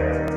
Yeah.